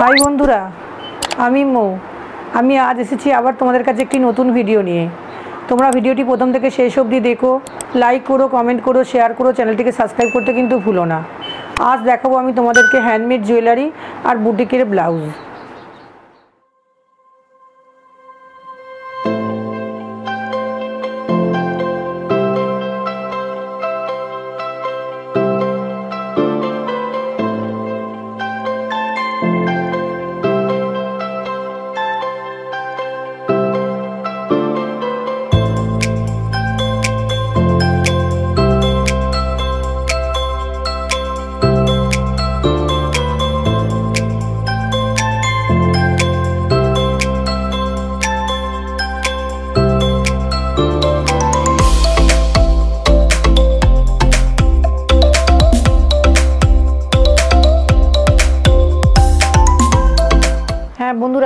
High বন্ধুরা, আমি মৌ। আমি আজ এসেছি আবার তোমাদের কাছে একটি নতুন ভিডিও নিয়ে। তোমরা ভিডিওটি প্রথম থেকে শেষ অবধি দেখো লাইক করো কমেন্ট করো শেয়ার করো, চ্যানেলটিকে সাবস্ক্রাইব করতে কিন্তু ভুলো না। আজ দেখাবো আমি তোমাদেরকে হ্যান্ডমেড জুয়েলারি আর বুটিকের ব্লাউজ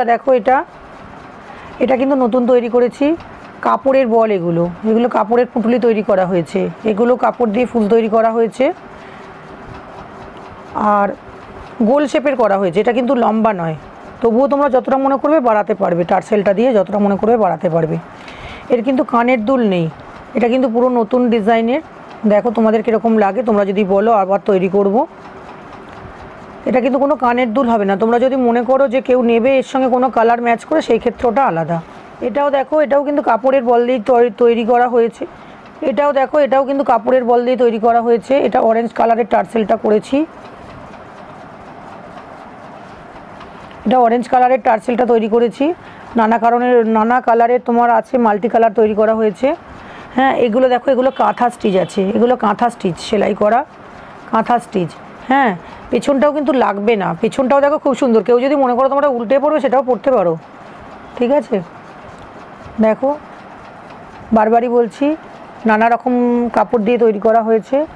বন্ধুরা দেখো এটা। এটা কিন্তু নতুন তৈরি করেছি। কাপড়ের বল এগুলো। এগুলো কাপড়ের পুঁটুলি তৈরি করা হয়েছে। এগুলো কাপড় দিয়ে ফুল তৈরি করা হয়েছে। আর গোল শেপের করা হয়েছে। এটা কিন্তু লম্বা নয়। তবুও তোমরা যতটা মনে করবে বাড়াতে পারবে। টার্সেলটা দিয়ে যতটা মনে করবে বাড়াতে পারবে। এর কিন্তু কানের দুল নেই। এটা কিন্তু পুরো নতুন ডিজাইনের। দেখো তোমাদের কীরকম লাগে। তোমরা যদি বলো আবার তৈরি করব। এটা কিন্তু কোনো কানের দুল হবে না। তোমরা যদি মনে করো যে কেউ নেবে, এর সঙ্গে কোনো কালার ম্যাচ করে সেই ক্ষেত্রে ওটা আলাদা। এটাও দেখো, এটাও কিন্তু কাপড়ের বল দিয়ে তৈরি করা হয়েছে। এটাও দেখো, এটাও কিন্তু কাপড়ের বল দিয়ে তৈরি করা হয়েছে। এটা অরেঞ্জ কালারের টার্সেলটা করেছি। এটা অরেঞ্জ কালারের টার্সেলটা তৈরি করেছি। নানা কারণের নানা কালারের তোমার আছে মাল্টি কালার তৈরি করা হয়েছে। হ্যাঁ এগুলো দেখো, এগুলো কাঁথা স্টিচ আছে। এগুলো কাঁথা স্টিচ সেলাই করা কাঁথা স্টিচ হ্যাঁ পেছনটাও কিন্তু লাগবে না। পেছনটাও দেখো খুব সুন্দর। কেউ যদি মনে করো তোমরা উল্টে পড়বে, সেটাও পড়তে পারো। ঠিক আছে? দেখো, বারবারই বলছি, নানা রকম কাপড় দিয়ে তৈরি করা হয়েছে।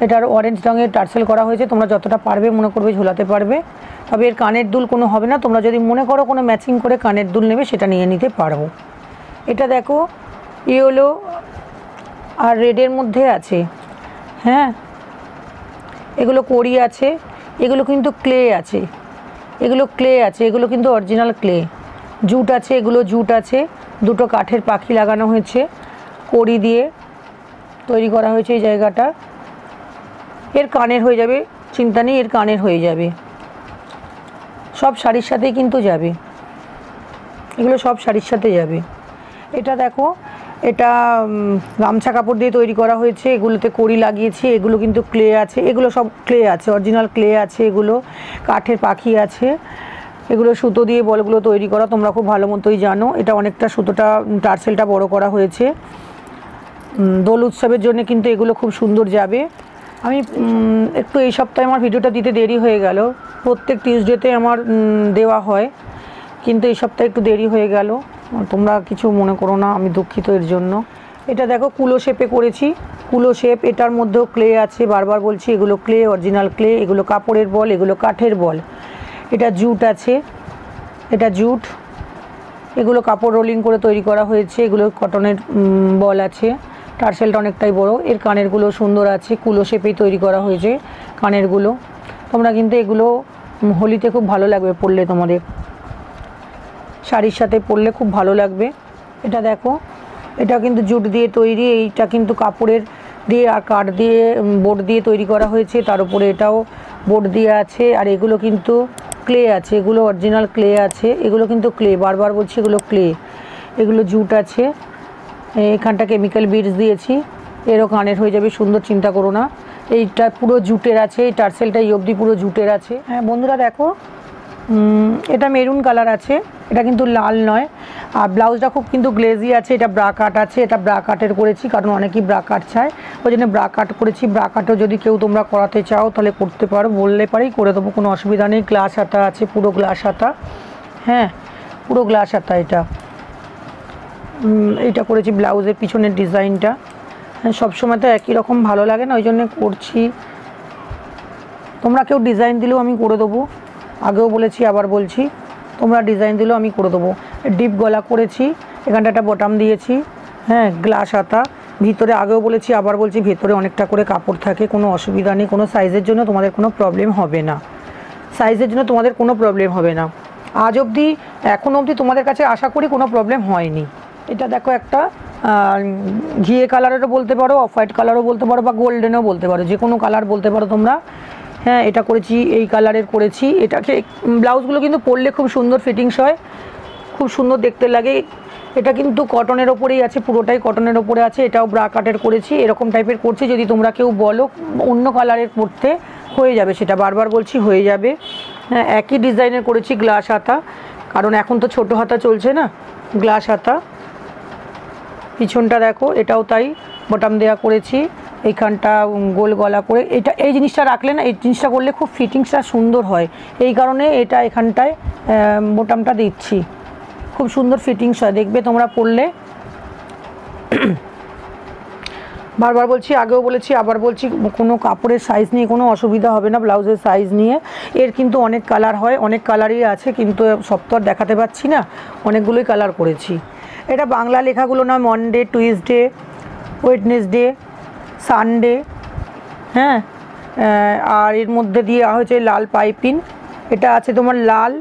এটার অরেঞ্জ রঙের টার্সেল করা হয়েছে। তোমরা যতটা পারবে মনে করবে ঝোলাতে পারবে। তবে এর কানের দুল কোনো হবে না। তোমরা যদি মনে করো কোনো ম্যাচিং করে কানের দুল নেবে, সেটা নিয়ে নিতে পারব এটা দেখো, ইয়েলো আর রেডের মধ্যে আছে। হ্যাঁ? এগুলো কড়ি আছে। এগুলো কিন্তু ক্লে আছে। এগুলো ক্লে আছে, এগুলো কিন্তু অরিজিনাল ক্লে জুট আছে, এগুলো জুট আছে। দুটো কাঠের পাখি লাগানো হয়েছে, কড়ি দিয়ে তৈরি করা হয়েছে এই জায়গাটা। এর কানের হয়ে যাবে, চিন্তা নেই, এর কানের হয়ে যাবে। সব শাড়ির সাথেই কিন্তু যাবে। এগুলো সব শাড়ির সাথে যাবে। এটা দেখো এটা গামছা কাপড় দিয়ে তৈরি করা হয়েছে, এগুলোতে কড়ি লাগিয়েছি, এগুলো কিন্তু ক্লে আছে, এগুলো সব ক্লে আছে অরিজিনাল ক্লে আছে এগুলো, কাঠের পাখি আছে, এগুলো সুতো দিয়ে বলগুলো তৈরি করা, তোমরা খুব ভালো মতোই জানো, এটা অনেকটা সুতোটা টার্সেলটা বড় করা হয়েছে। দোল উৎসবের জন্য কিন্তু এগুলো খুব সুন্দর যাবে। আমি একটু এই সপ্তাহে আমার ভিডিওটা দিতে দেরি হয়ে গেল, প্রত্যেক টিউসডেতে আমার দেওয়া হয়, কিন্তু এই সপ্তাহে একটু দেরি হয়ে গেল। তোমরা কিছু মনে করো না, আমি দুঃখিত এর জন্য। এটা দেখো, কুলো শেপে করেছি। কুলো শেপ, এটার মধ্যেও ক্লে আছে, বারবার বলছি, এগুলো ক্লে অরিজিনাল ক্লে, এগুলো কাপড়ের বল, এগুলো কাঠের বল। এটা জুট আছে, এটা জুট। এগুলো কাপড় রোলিং করে তৈরি করা হয়েছে, এগুলো কটনের বল আছে। টার্সেলটা অনেকটাই বড়, এর কানেরগুলো সুন্দর আছে, কুলো শেপেই তৈরি করা হয়েছে কানেরগুলো। তোমরা কিন্তু এগুলো হোলিতে খুব ভালো লাগবে পড়লে তোমাদের। শাড়ির সাথে পরলে খুব ভালো লাগবে। এটা দেখো, এটা কিন্তু জুট দিয়ে তৈরি, এইটা কিন্তু কাপড়ের দিয়ে আর কাঠ দিয়ে বোর্ড দিয়ে তৈরি করা হয়েছে। তার উপরে এটাও বোর্ড দিয়ে আছে, আর এগুলো কিন্তু ক্লে আছে, এগুলো অরিজিনাল ক্লে আছে, এগুলো কিন্তু ক্লে, বারবার বলছি এগুলো ক্লে। এগুলো জুট আছে, এখানটা কেমিক্যাল বিডস দিয়েছি, এরও কানের হয়ে যাবে, সুন্দর চিন্তা করো না। এইটা পুরো জুটের আছে, এই টার্সেলটা এই অবধি পুরো জুটের আছে। হ্যাঁ বন্ধুরা দেখো এটা মেরুন কালার আছে। এটা কিন্তু লাল নয়। আর ব্লাউজটা খুব কিন্তু গ্লেজি আছে। এটা ব্রা কাট আছে। এটা ব্রা কাটের করেছি, কারণ অনেকেই ব্রা কাট চায়। ওই জন্য ব্রা কাট করেছি। ব্রা কাটও যদি কেউ তোমরা করাতে চাও, তাহলে করতে পারো। বললে পারেই করে দেবো, কোনো অসুবিধা নেই। গ্লাস হাতা আছে, পুরো গ্লাস হাতা। হ্যাঁ পুরো গ্লাস হাতা এটা। এইটা করেছি ব্লাউজের পিছনের ডিজাইনটা। হ্যাঁ সবসময় তো একই রকম ভালো লাগে না, ওই জন্য করছি। তোমরা কেউ ডিজাইন দিলেও আমি করে দেবো। আগেও বলেছি, আবার বলছি। তোমরা ডিজাইন দিলেও আমি করে দেবো। ডিপ গলা করেছি, এখানটা একটা বটাম দিয়েছি হ্যাঁ গ্লাস হাতা ভিতরে আগেও বলেছি, আবার বলছি ভেতরে অনেকটা করে কাপড় থাকে, কোনো অসুবিধা নেই। কোনো সাইজের জন্য তোমাদের কোনো প্রবলেম হবে না। সাইজের জন্য তোমাদের কোনো প্রবলেম হবে না। আজ অবধি, এখন অবধি তোমাদের কাছে আশা করি কোনো প্রবলেম হয়নি। এটা দেখো একটা ঘিয়ে কালারেরও বলতে পারো অফ হোয়াইট কালারও বলতে পারো, বা গোল্ডেনও বলতে পারো, যে কোনো কালার বলতে পারো তোমরা। হ্যাঁ এটা করেছি, এই কালারের করেছি। এটাকে ব্লাউজগুলো কিন্তু পরলে খুব সুন্দর ফিটিংস হয়, খুব সুন্দর দেখতে লাগে। এটা কিন্তু কটনের ওপরেই আছে, পুরোটাই কটনের ওপরে আছে, এটাও ব্রা কাটের করেছি, এরকম টাইপের করছি, যদি তোমরা কেউ বলো, অন্য কালারের করতে হয়ে যাবে সেটা, বারবার বলছি হয়ে যাবে। হ্যাঁ একই ডিজাইনের করেছি গ্লাস হাতা, কারণ এখন তো ছোট হাতা চলছে না, গ্লাস হাতা। পিছনটা দেখো, এটাও তাই বটাম দেওয়া করেছি। এইখানটা গোল গলা করে। এটা, এই জিনিসটা রাখলে না, এই জিনিসটা করলে খুব ফিটিংসটা সুন্দর হয়। এই কারণে এটা এখানটায় বোটামটা দিচ্ছি। খুব সুন্দর ফিটিংস হয়। দেখবে তোমরা পরলে বারবার বলছি, আগেও বলেছি, আবার বলছি, কোনো কাপড়ের সাইজ নিয়ে কোনো অসুবিধা হবে না ব্লাউজের সাইজ নিয়ে। এর কিন্তু অনেক কালার হয়, অনেক কালারই আছে, কিন্তু সব তো আর দেখাতে পাচ্ছি না। অনেকগুলোই কালার করেছি। এটা বাংলা লেখাগুলো না মনডে টুইসডে ওয়েডনেসডে সানডে হ্যাঁ আর এর মধ্যে দিয়ে হয়েছে লাল পাইপিন এটা আছে তোমার লাল,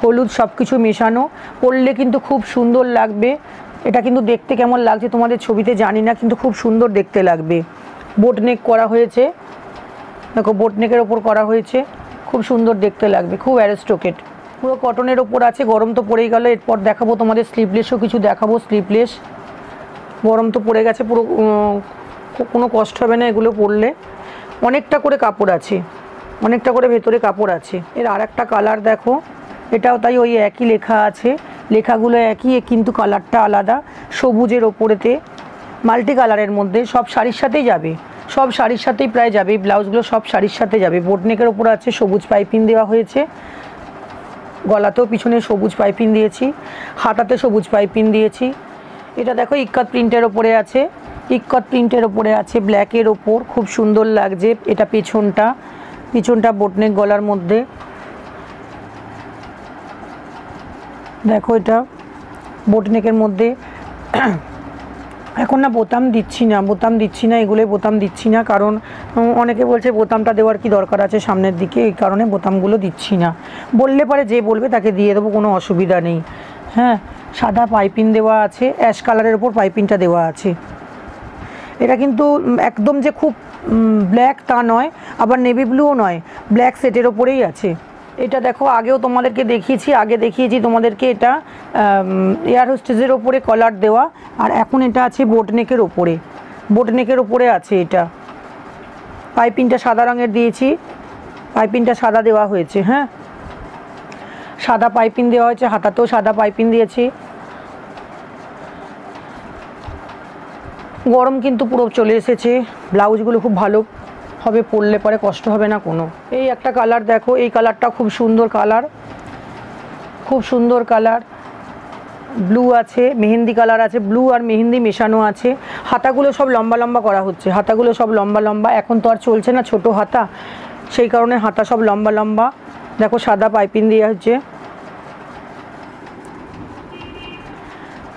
হলুদ সব কিছু মেশানো। পরলে কিন্তু খুব সুন্দর লাগবে। এটা কিন্তু দেখতে কেমন লাগছে তোমাদের ছবিতে জানি না, কিন্তু খুব সুন্দর দেখতে লাগবে। বোট নেক করা হয়েছে। দেখো, বোট নেকের ওপর করা হয়েছে। খুব সুন্দর দেখতে লাগবে, খুব অ্যারেস্টোকেট। পুরো কটনের ওপর আছে, গরম তো পড়েই গেল। এরপর দেখাবো তোমাদের স্লিভলেসও কিছু দেখাবো স্লিভলেস গরম তো পড়ে গেছে পুরো কোনো কষ্ট হবে না এগুলো পরলে। অনেকটা করে কাপড় আছে, অনেকটা করে ভেতরে কাপড় আছে। এর আর একটা কালার দেখো, এটাও তাই ওই একই লেখা আছে। লেখাগুলো একই, কিন্তু কালারটা আলাদা। সবুজের ওপরেতে মাল্টি কালারের মধ্যে সব শাড়ির সাথেই যাবে। সব শাড়ির সাথেই প্রায় যাবে, এই ব্লাউজগুলো সব শাড়ির সাথে যাবে। বোটনেকের ওপর আছে, সবুজ পাইপিং দেওয়া হয়েছে। গলাতেও পিছনে সবুজ পাইপিং দিয়েছি, হাতাতে সবুজ পাইপিং দিয়েছি। এটা দেখো ইক্কত প্রিন্টের ওপরে আছে। ইক্কত প্রিন্টের ওপরে আছে ব্ল্যাকের ওপর। খুব সুন্দর লাগছে এটা পেছনটা। পিছনটা বোটনেক গলার মধ্যে। দেখো এটা বোটনেকের মধ্যে। এখন না বোতাম দিচ্ছি না, বোতাম দিচ্ছি না, এগুলোই বোতাম দিচ্ছি না, কারণ অনেকে বলছে বোতামটা দেওয়ার কি দরকার আছে সামনের দিকে, এই কারণে বোতামগুলো দিচ্ছি না। বললে পারে যে বলবে তাকে দিয়ে দেবো, কোনো অসুবিধা নেই। হ্যাঁ সাদা পাইপিং দেওয়া আছে, অ্যাশ কালারের ওপর পাইপিংটা দেওয়া আছে। এটা কিন্তু একদম যে খুব ব্ল্যাক তা নয়, আবার নেভি ব্লুও নয় ব্ল্যাক সেটের ওপরেই আছে। এটা দেখো, আগেও তোমাদেরকে দেখিয়েছি, আগে দেখিয়েছি তোমাদেরকে এটা এয়ার হোস্টেজের ওপরে কলার দেওয়া, আর এখন এটা আছে বোটনেকের ওপরে। বোটনেকের ওপরে আছে এটা। পাইপিংটা সাদা রঙের দিয়েছি, পাইপিংটা সাদা দেওয়া হয়েছে হ্যাঁ? সাদা পাইপিং দেওয়া হয়েছে, হাতাতেও সাদা পাইপিং দিয়েছি। গরম কিন্তু পুরো চলে এসেছে। ব্লাউজগুলো খুব ভালো হবে, পরলে পরে কষ্ট হবে না কোনো। এই একটা কালার দেখো, এই কালারটা খুব সুন্দর কালার খুব সুন্দর কালার ব্লু আছে, মেহেন্দি কালার আছে ব্লু আর মেহেন্দি মেশানো আছে। হাতাগুলো সব লম্বা লম্বা করা হচ্ছে। হাতাগুলো সব লম্বা লম্বা। এখন তো আর চলছে না ছোট হাতা। সেই কারণে হাতা সব লম্বা লম্বা। দেখো সাদা পাইপিং দেওয়া হচ্ছে।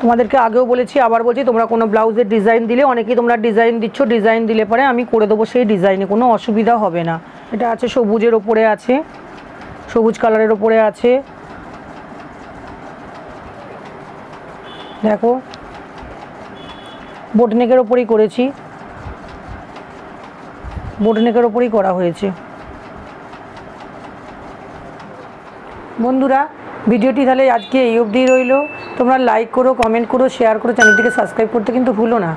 তোমাদেরকে আগেও বলেছি, আবার বলছি, তোমরা কোনো ব্লাউজের ডিজাইন দিলে, অনেকেই তোমরা ডিজাইন দিচ্ছ ডিজাইন দিলে পরে আমি করে দেবো সেই ডিজাইনে কোনো অসুবিধা হবে না। এটা আছে সবুজের ওপরে আছে, সবুজ কালারের ওপরে আছে। দেখো বোটনেকের ওপরেই করেছি। বোটনেকের ওপরেই করা হয়েছে। বন্ধুরা ভিডিওটি তাহলে আজকে এই অবধি রইল। তোমরা লাইক করো কমেন্ট করো শেয়ার করো চ্যানেলটিকে সাবস্ক্রাইব করতে কিন্তু ভুলো না।